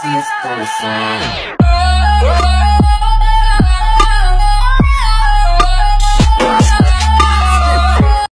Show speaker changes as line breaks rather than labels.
See us for the sun.